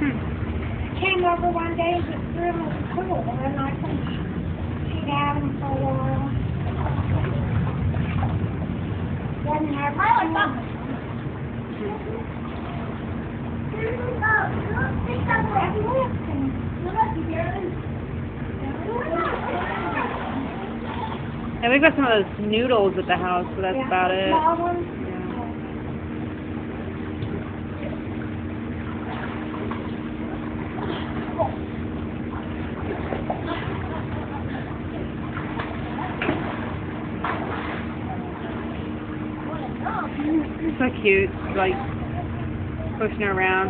Came over one day and just threw him in the pool, and I think she'd had him for a while. Wasn't ever oh, And we've got some of those noodles at the house, so that's Yeah, about it. So cute, like pushing her around.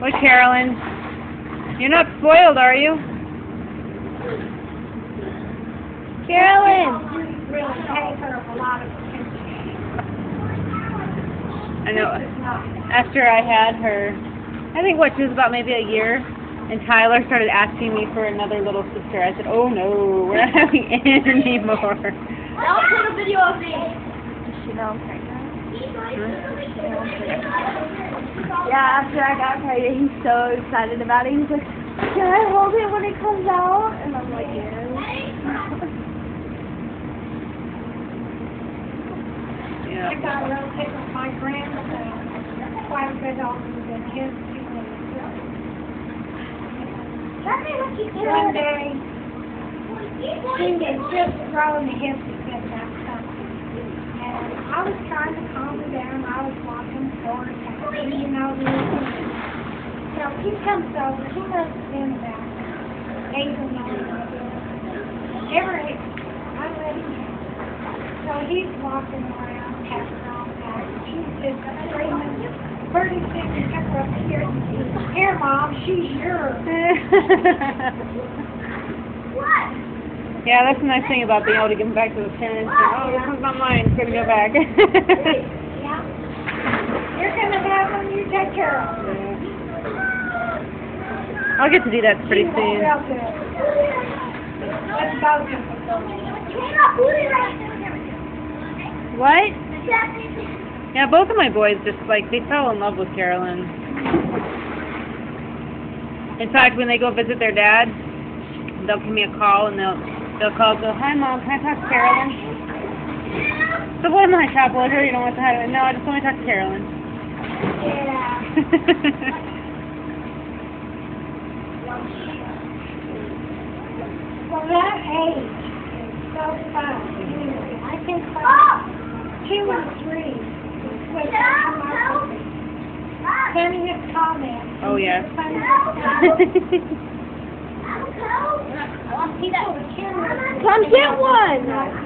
What, Carolyn? You're not spoiled, are you? Carolyn! I know. After I had her, I think what she was about maybe a year, and Tyler started asking me for another little sister. I said, "Oh no, we're not having any more." I'll put a video of me. She know I'm pregnant. Yeah, after I got pregnant, he's so excited about it. He's like, can I hold it when it comes out? And I'm like, yeah. I got a little pick with my grandson, quite a bit older than his One day, had just his fit that something. And I was trying to calm him down, I was walking forward, you know, so he comes over, he must have been about eight or nine. Every, I let him so he's walking around, passing all that. She's just screaming, Bertie said to her up here. Here, Mom, she's yours. What? yeah, that's the nice thing about being able to give them back to the parents. Oh, this one's not mine. It's gonna go back. Yeah. You're gonna have one you take care of. I'll get to do that pretty soon. real good. Let's go to What? Yeah, both of my boys just like they fell in love with Carolyn. In fact, when they go visit their dad, they'll give me a call and they'll they'll call and go, "Hi, mom, can I talk to Carolyn?" So what am I, shop letter? You don't want to hi? No, I just want to talk to Carolyn. Yeah. Well, that age is so fun. I think uh, two or three is what they come up with. Funniest comment. oh yeah. People with children. Come get one. Not